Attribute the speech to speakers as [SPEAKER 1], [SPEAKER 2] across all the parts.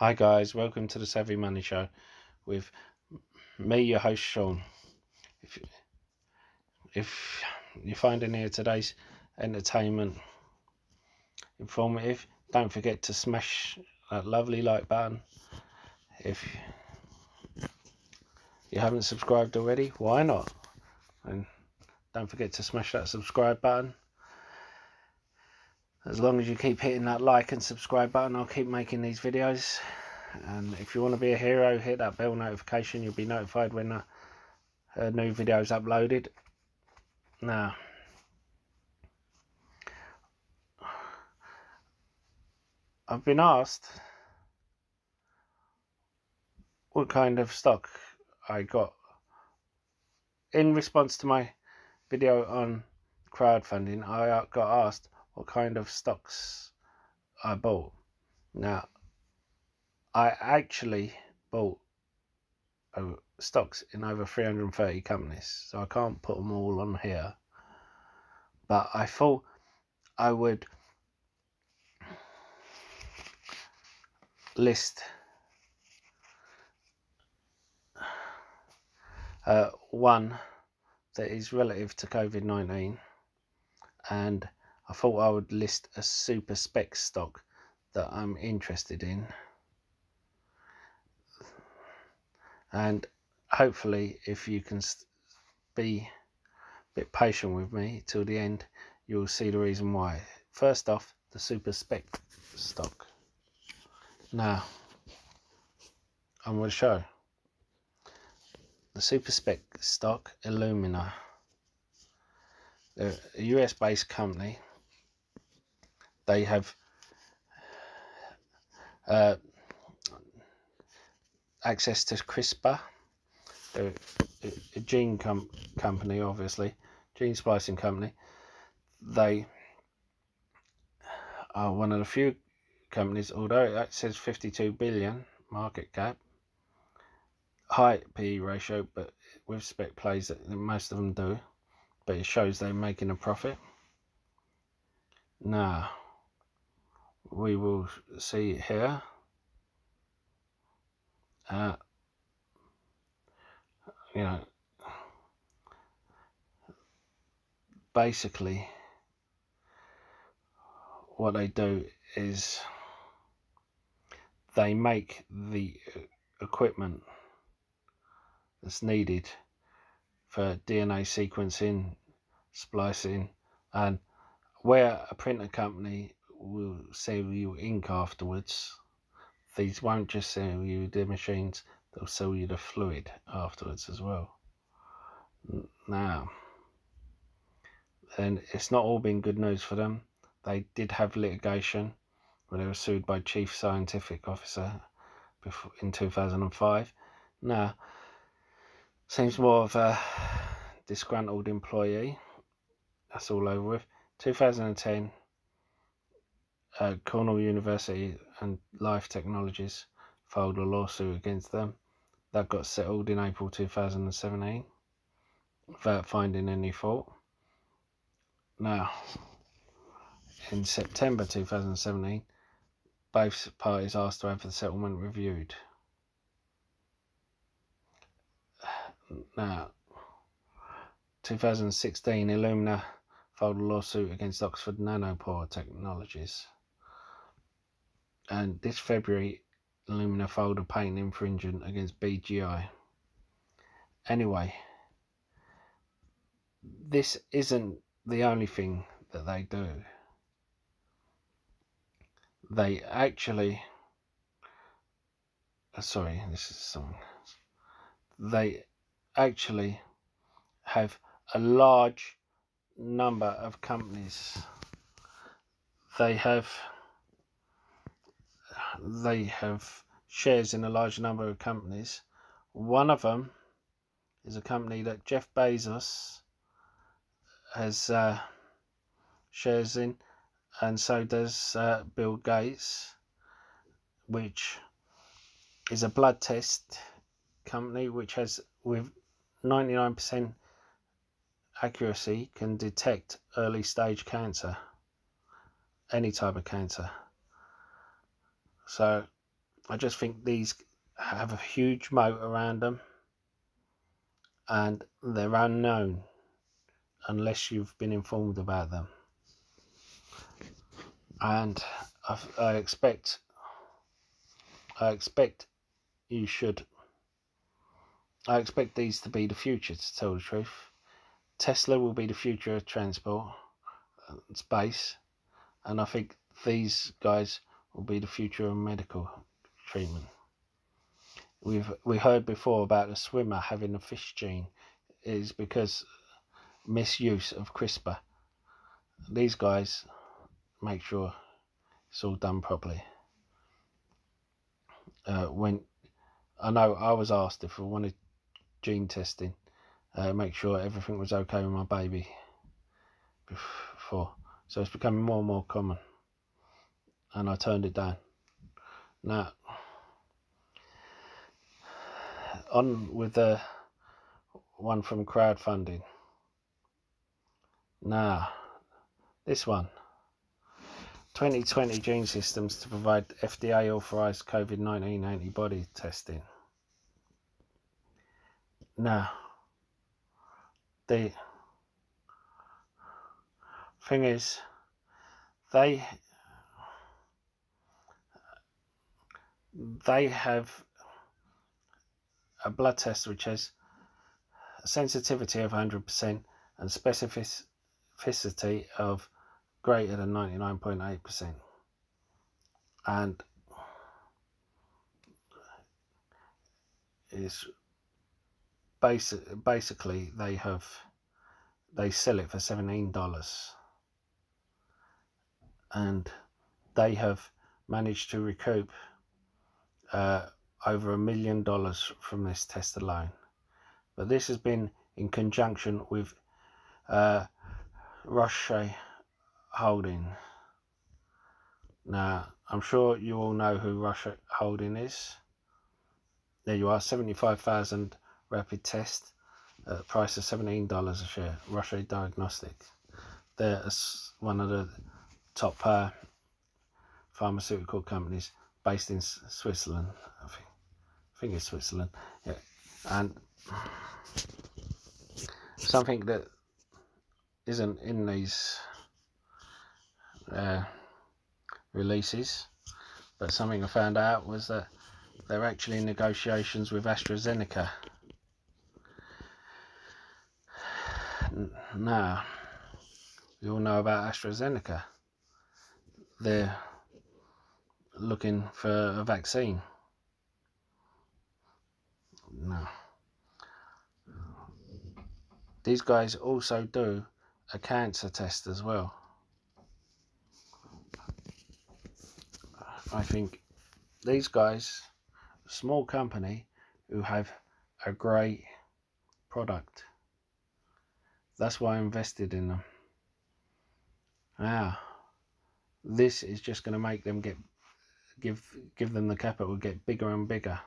[SPEAKER 1] Hi guys, welcome to the Savvy Money Show with me, your host Sean. If if you find any here today's entertainment informative, don't forget to smash that lovely like button. If you haven't subscribed already, why not? And don't forget to smash that subscribe button. As long as you keep hitting that like and subscribe button, I'll keep making these videos. And if you want to be a hero, hit that bell notification. You'll be notified when a, a new video is uploaded. Now, I've been asked what kind of stock I got in response to my video on crowdfunding. I got asked what kind of stocks I bought. Now, I actually bought stocks in over 330 companies, so I can't put them all on here. But I thought I would list uh, one that is relative to COVID 19 and I thought I would list a super spec stock that I'm interested in. And hopefully, if you can be a bit patient with me till the end, you'll see the reason why. First off, the super spec stock. Now, I'm going to show the super spec stock Illumina. They're a US based company they have uh, access to CRISPR, a gene com company, obviously, gene splicing company. They are one of the few companies, although it says 52 billion market cap, high PE ratio, but with spec plays that most of them do, but it shows they're making a profit. Now, we will see here. Uh, you know basically what they do is they make the equipment that's needed for DNA sequencing, splicing, and where a printer company will sell you ink afterwards. These won't just sell you the machines, they'll sell you the fluid afterwards as well. Now, and it's not all been good news for them. They did have litigation where they were sued by Chief Scientific Officer before, in 2005. Now, seems more of a disgruntled employee. That's all over with. 2010, uh, Cornell University and Life Technologies filed a lawsuit against them. That got settled in April 2017 without finding any fault. Now, in September 2017, both parties asked to have the settlement reviewed. Now, 2016, Illumina filed a lawsuit against Oxford Nanopore Technologies and this February, Illumina filed a patent infringement against BGI. Anyway, this isn't the only thing that they do. They actually, uh, sorry, this is some. They actually have a large number of companies. They have they have shares in a large number of companies. One of them is a company that Jeff Bezos has uh, shares in, and so does uh, Bill Gates, which is a blood test company which has with 99% accuracy can detect early stage cancer any type of cancer so I just think these have a huge moat around them and they're unknown unless you've been informed about them. And I, I expect, I expect you should, I expect these to be the future to tell the truth. Tesla will be the future of transport, uh, space, and I think these guys will be the future of medical treatment. We've we heard before about a swimmer having a fish gene is because misuse of CRISPR. These guys make sure it's all done properly. Uh, when I know I was asked if I wanted gene testing, uh, make sure everything was okay with my baby before. So it's becoming more and more common, and I turned it down. Now, on with the one from crowdfunding. Now, this one 2020 Gene Systems to provide FDA authorized COVID 19 antibody testing. Now, the thing is, they they have a blood test which has a sensitivity of 100% and specificity of greater than 99.8%. And is basic, basically they have they sell it for $17 and they have managed to recoup uh, over a million dollars from this test alone. But this has been in conjunction with uh, Holding. Now, I'm sure you all know who Roche Holding is. There you are, 75,000 rapid test at price of $17 a share. Roche Diagnostic. They're one of the top uh, pharmaceutical companies based in Switzerland. I think, I think it's Switzerland. Yeah, and something that isn't in these uh, releases, but something I found out was that they're actually in negotiations with AstraZeneca. Now, we all know about AstraZeneca. They're looking for a vaccine. No. These guys also do a cancer test as well. I think these guys, small company who have a great product. That's why I invested in them. Now, this is just going to make them get give give them the capital get bigger and bigger.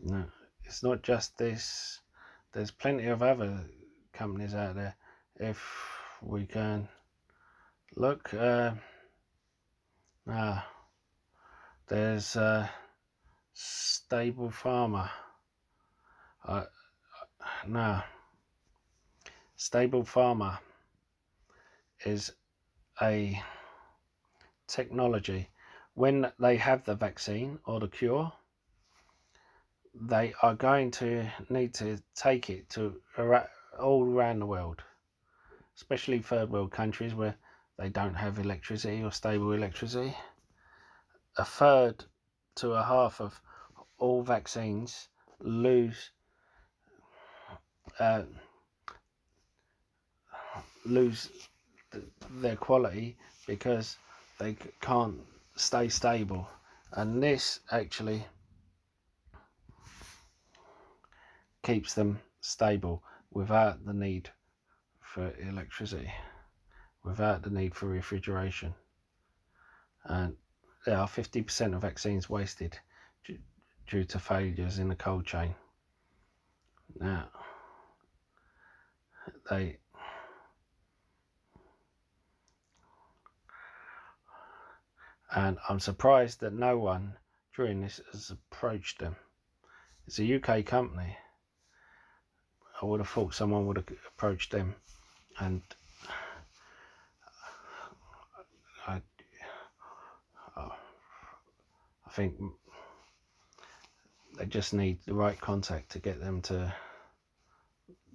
[SPEAKER 1] No, it's not just this. There's plenty of other companies out there. If we can look, uh, ah, there's uh, Stablepharma. Uh, no, Stablepharma is a technology. When they have the vaccine or the cure, they are going to need to take it to all around the world, especially third world countries where they don't have electricity or stable electricity. A third to a half of all vaccines lose uh, lose their quality because they can't stay stable. And this actually keeps them stable without the need for electricity without the need for refrigeration. And there are 50% of vaccines wasted due to failures in the cold chain. Now they and I'm surprised that no one during this has approached them. It's a UK company. I would have thought someone would have approached them and I, I think they just need the right contact to get them to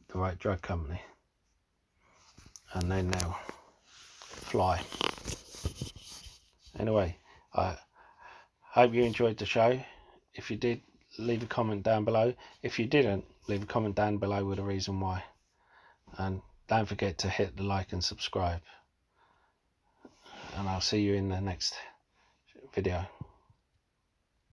[SPEAKER 1] the right drug company and then they'll fly anyway I hope you enjoyed the show. If you did leave a comment down below. If you didn't leave a comment down below with a reason why. And don't forget to hit the like and subscribe. And I'll see you in the next video